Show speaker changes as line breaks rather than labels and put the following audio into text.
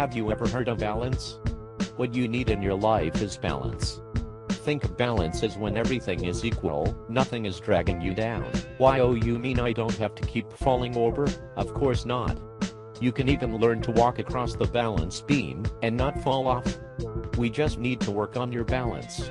Have you ever heard of balance? What you need in your life is balance. Think of balance as when everything is equal, nothing is dragging you down. Why oh you mean I don't have to keep falling over? Of course not. You can even learn to walk across the balance beam and not fall off. We just need to work on your balance.